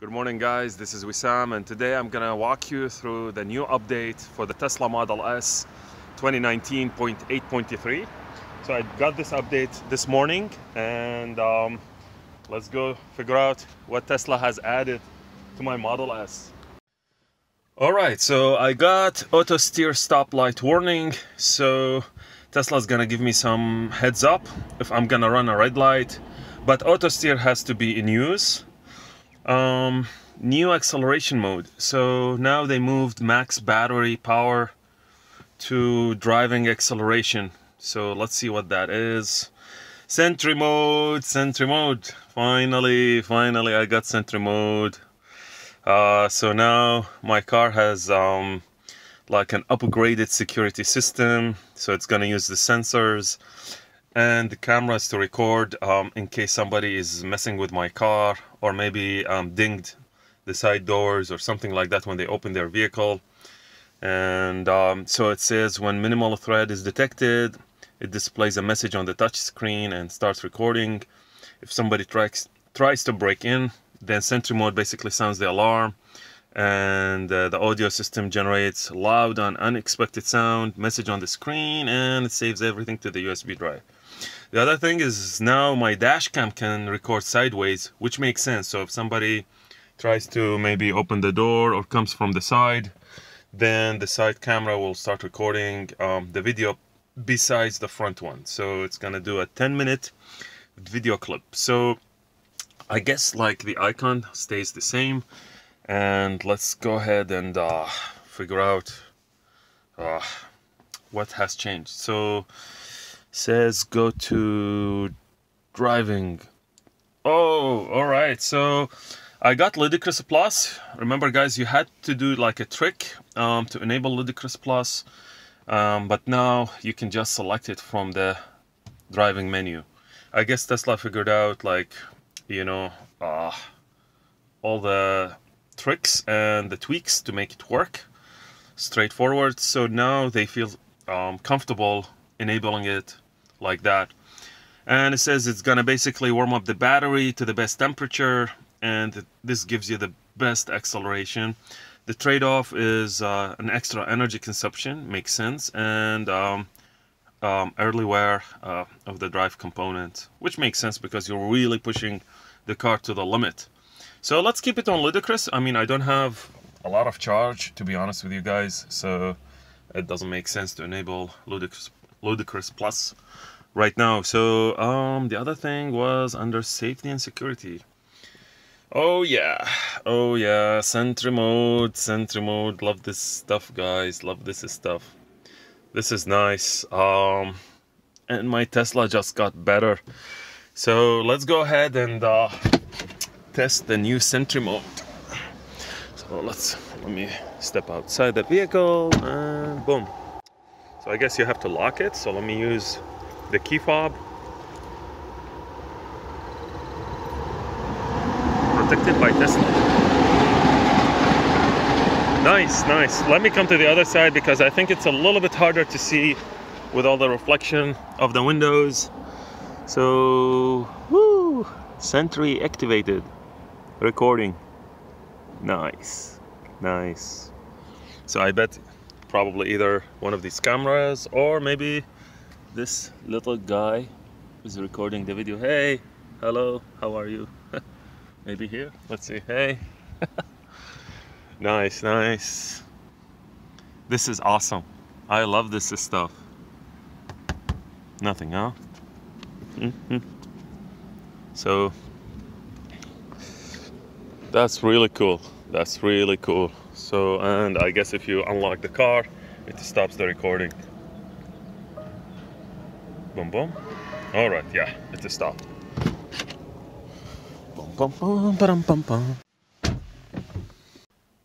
Good morning guys, this is Wisam and today I'm gonna walk you through the new update for the Tesla Model S 2019.8.3 So I got this update this morning and um, let's go figure out what Tesla has added to my Model S. Alright, so I got auto steer stoplight warning. So Tesla's gonna give me some heads up if I'm gonna run a red light but auto steer has to be in use um, new acceleration mode so now they moved max battery power to driving acceleration so let's see what that is Sentry mode, Sentry mode. Finally, finally, I got Sentry mode. Uh, so now my car has um, like an upgraded security system. So it's gonna use the sensors and the cameras to record um, in case somebody is messing with my car or maybe um, dinged the side doors or something like that when they open their vehicle. And um, so it says when minimal threat is detected it displays a message on the touch screen and starts recording. If somebody tries tries to break in then sentry mode basically sounds the alarm and uh, the audio system generates loud and unexpected sound message on the screen and it saves everything to the USB drive the other thing is now my dash cam can record sideways, which makes sense. So if somebody tries to maybe open the door or comes from the side, then the side camera will start recording um, the video besides the front one. So it's gonna do a 10 minute video clip. So I guess like the icon stays the same. And let's go ahead and uh, figure out uh, what has changed. So says go to driving. Oh, all right. So I got Ludicrous Plus. Remember, guys, you had to do like a trick um, to enable Ludicrous Plus, um, but now you can just select it from the driving menu. I guess Tesla figured out like, you know, uh, all the tricks and the tweaks to make it work straightforward. So now they feel um, comfortable enabling it like that. And it says it's gonna basically warm up the battery to the best temperature and this gives you the best acceleration. The trade-off is uh, an extra energy consumption makes sense and um, um, early wear uh, of the drive component which makes sense because you're really pushing the car to the limit. So let's keep it on ludicrous. I mean I don't have a lot of charge to be honest with you guys so it doesn't make sense to enable ludicrous ludicrous plus right now. So um, the other thing was under safety and security. Oh yeah, oh yeah, Sentry mode, Sentry mode. Love this stuff, guys. Love this stuff. This is nice. Um, and my Tesla just got better. So let's go ahead and uh, test the new Sentry mode. So let's let me step outside the vehicle and boom. I guess you have to lock it. So let me use the key fob. Protected by Tesla. Nice nice. Let me come to the other side because I think it's a little bit harder to see with all the reflection of the windows. So woo, Sentry activated. Recording. Nice nice. So I bet probably either one of these cameras or maybe this little guy is recording the video. Hey, hello, how are you? Maybe here, let's see, hey. nice, nice. This is awesome. I love this stuff. Nothing, huh? Mm -hmm. So, that's really cool. That's really cool. So, and I guess if you unlock the car, it stops the recording. Boom, boom. All right, yeah, it's a stop. Boom, boom, boom, bum, bum, bum.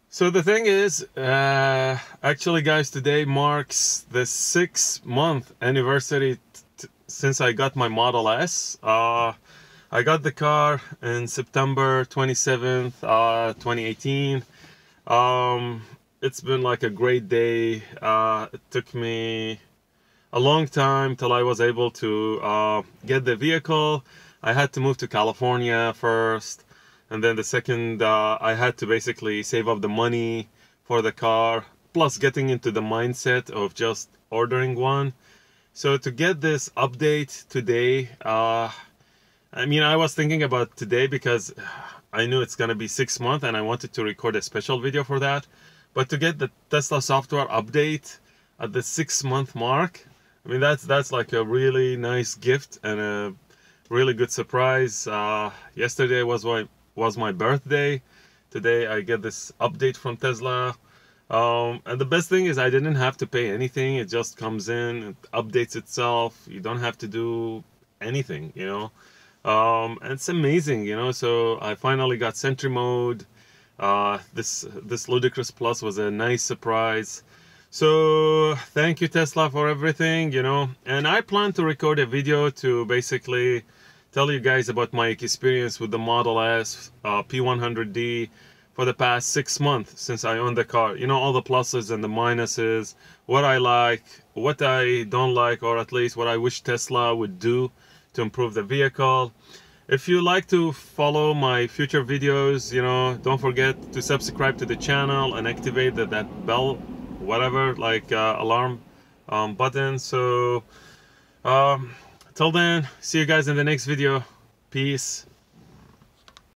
So the thing is, uh, actually, guys, today marks the six month anniversary since I got my Model S. Uh, I got the car in September 27th, uh, 2018. Um, it's been like a great day. Uh, it took me a long time till I was able to uh, get the vehicle. I had to move to California first and then the second uh, I had to basically save up the money for the car plus getting into the mindset of just ordering one so to get this update today uh, I mean I was thinking about today because I knew it's gonna be six months and I wanted to record a special video for that. But to get the Tesla software update at the six month mark I mean that's that's like a really nice gift and a really good surprise. Uh, yesterday was my was my birthday. Today I get this update from Tesla. Um, and the best thing is I didn't have to pay anything. It just comes in it updates itself. You don't have to do anything you know um, and it's amazing you know so I finally got Sentry mode. Uh, this this Ludicrous Plus was a nice surprise. So thank you Tesla for everything you know. And I plan to record a video to basically tell you guys about my experience with the Model S uh, P100D for the past six months since I own the car. You know, all the pluses and the minuses, what I like, what I don't like, or at least what I wish Tesla would do to improve the vehicle. If you like to follow my future videos, you know, don't forget to subscribe to the channel and activate the, that bell, whatever, like uh, alarm um, button. So, um, Till then, see you guys in the next video. Peace.